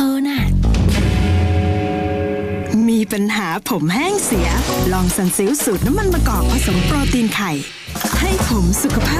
อน่ะ มีปัญหาผมแห้งเสีย ลองสันซิลสูตรน้ำมันมะกอกผสมโปรตีนไข่ ให้ผมสุขภาพ